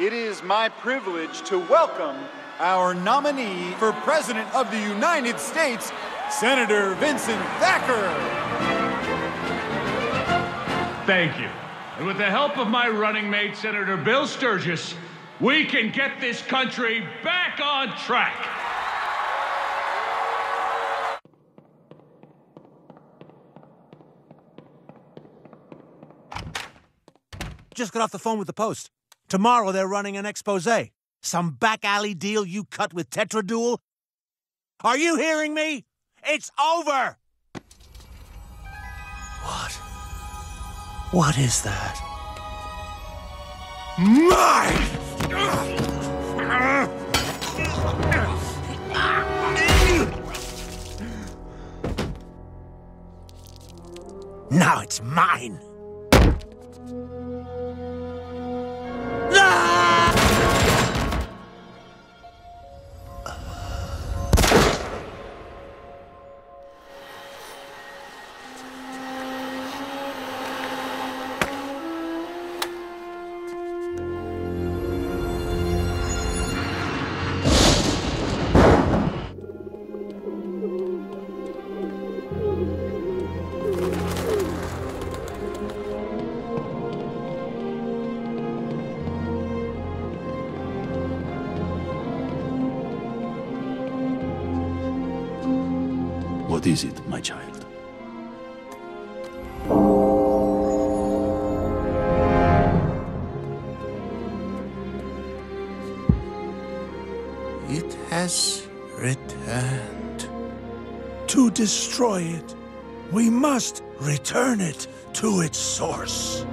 It is my privilege to welcome our nominee for President of the United States, Senator Vincent Thacker. Thank you. And with the help of my running mate, Senator Bill Sturgis, we can get this country back on track. Just got off the phone with the Post. Tomorrow they're running an expose. Some back alley deal you cut with Tetraduel. Are you hearing me? It's over! What? What is that? Mine! Now it's mine! What is it, my child? It has returned. To destroy it, we must return it to its source.